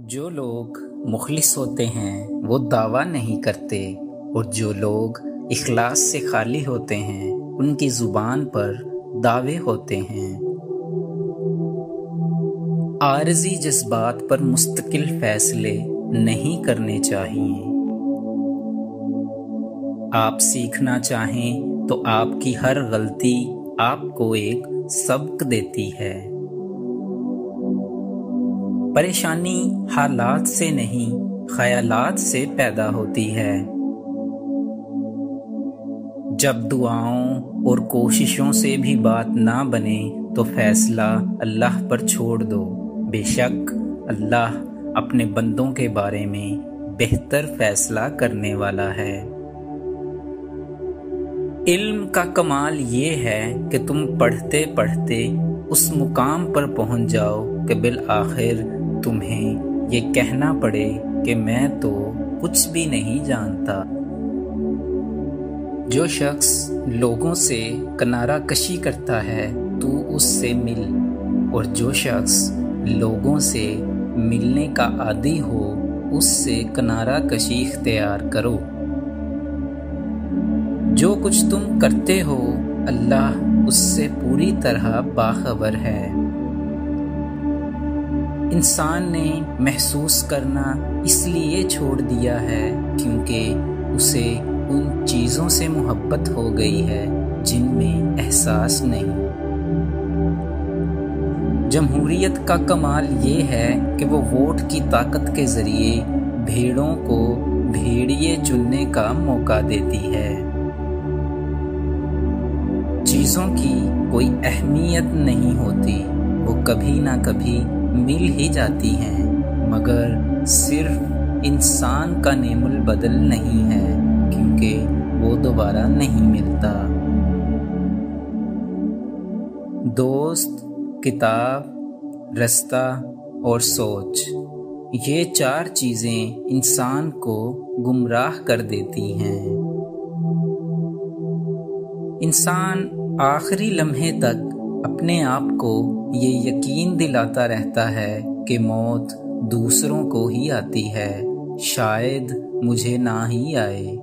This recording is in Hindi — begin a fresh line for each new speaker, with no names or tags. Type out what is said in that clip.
जो लोग मुखलिस होते हैं, वो दावा नहीं करते। और जो लोग इखलास से खाली होते हैं, उनकी ज़ुबान पर दावे होते हैं। आरजी जज्बात पर मुस्तकिल फैसले नहीं करने चाहिए। आप सीखना चाहें तो आपकी हर गलती आपको एक सबक देती है। परेशानी हालात से नहीं, ख्यालात से पैदा होती है। जब दुआओं और कोशिशों से भी बात ना बने तो फैसला अल्लाह पर छोड़ दो। बेशक अल्लाह अपने बंदों के बारे में बेहतर फैसला करने वाला है। इल्म का कमाल ये है कि तुम पढ़ते पढ़ते उस मुकाम पर पहुँच जाओ कि बिल आखिर तुम्हें ये कहना पड़े कि मैं तो कुछ भी नहीं जानता। जो शख्स लोगों से किनारा कशी करता है, तू उससे मिल। और जो शख्स लोगों से मिलने का आदि हो, उससे किनारा कशी इख्तियार करो। जो कुछ तुम करते हो, अल्लाह उससे पूरी तरह बाखबर है। इंसान ने महसूस करना इसलिए छोड़ दिया है क्योंकि उसे उन चीज़ों से मोहब्बत हो गई है जिनमें एहसास नहीं। जमहूरियत का कमाल ये है कि वो वोट की ताकत के ज़रिए भेड़ों को भेड़िए चुनने का मौका देती है। चीज़ों की कोई अहमियत नहीं होती, वो कभी ना कभी मिल ही जाती हैं, मगर सिर्फ़ इंसान का नेमुल बदल नहीं है, क्योंकि वो दोबारा नहीं मिलता। दोस्त, किताब, रास्ता और सोच, ये चार चीज़ें इंसान को गुमराह कर देती हैं। इंसान आखिरी लम्हे तक अपने आप को ये यकीन दिलाता रहता है कि मौत दूसरों को ही आती है, शायद मुझे ना ही आए।